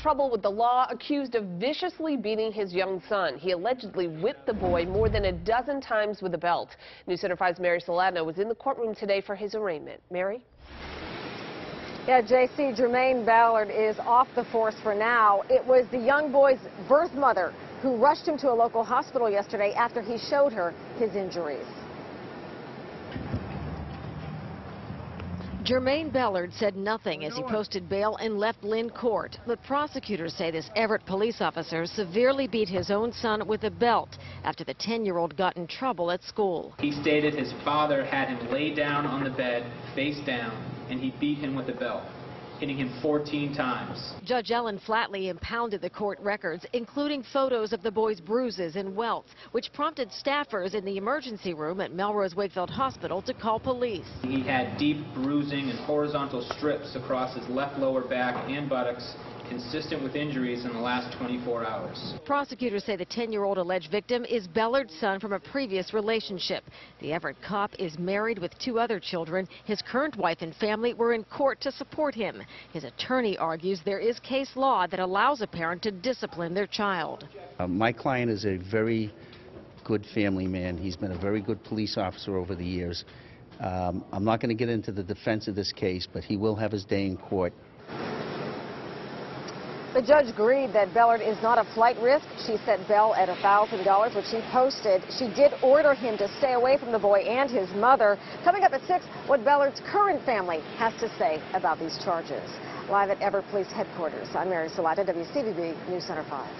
trouble with the law, accused of viciously beating his young son. He allegedly whipped the boy more than a dozen times with a belt. News Center 5's Mary Saladna was in the courtroom today for his arraignment. Mary? Yeah, JC, Jermaine Ballard is off the force for now. It was the young boy's birth mother who rushed him to a local hospital yesterday after he showed her his injuries. Jermaine Ballard said nothing as he posted bail and left Lynn Court, but prosecutors say this Everett police officer severely beat his own son with a belt after the 10-year-old got in trouble at school. He stated his father had him lay down on the bed, face down, and he beat him with a belt hitting him 14 times. Judge Ellen Flatley impounded the court records, including photos of the boy's bruises and welts, which prompted staffers in the emergency room at Melrose Wakefield Hospital to call police. He had deep bruising and horizontal strips across his left lower back and buttocks consistent with injuries in the last 24 hours. Prosecutors say the 10-year-old alleged victim is Ballard's son from a previous relationship. The Everett cop is married with two other children. His current wife and family were in court to support him. His attorney argues there is case law that allows a parent to discipline their child. Uh, my client is a very good family man. He's been a very good police officer over the years. Um, I'm not going to get into the defense of this case, but he will have his day in court. The judge agreed that Ballard is not a flight risk. She set bail at $1,000, which he posted. She did order him to stay away from the boy and his mother. Coming up at 6, what Ballard's current family has to say about these charges. Live at Everett Police Headquarters, I'm Mary Saladna, WCVB News Center 5.